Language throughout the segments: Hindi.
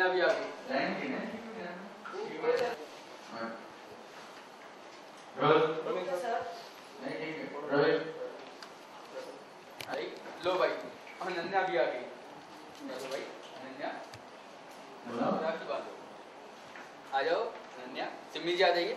स्कैंडिनेविया हाँ। रोहित? रोहित सर। नहीं रोहित? लो भाई। भी आ गई भाई बोलो। बात आ जाओ अनन्या। सिमी जी आ जाइए।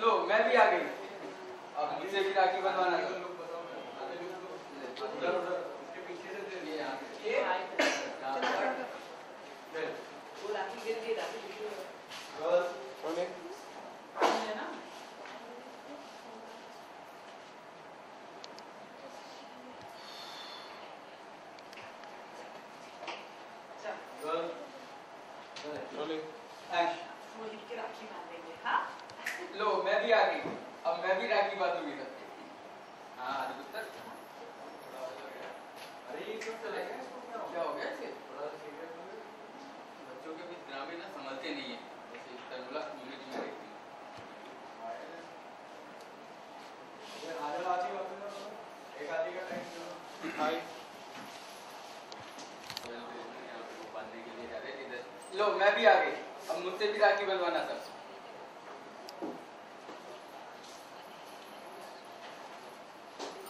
लो मैं भी आ गई। अब मुझे भी राखी बनवाना है। मैं भी राखी बांधू बेटा हाँ अरे तो अच्छा। ये सब चलेगा तो क्या हो गया? इसे बच्चों के भी ड्रामे ना समझते नहीं है। जैसे तनुला यूनिट में देखती। है आज लाची बात एक का टाइम दो हाय। लो मैं भी आ गई। अब मुझसे भी राखी बनवाना सर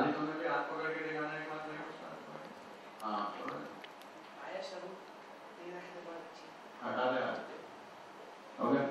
आने को भी हाथ पकड़ के दिखाना है बात नहीं हाँ तो आया शुरू हटा दे हो गया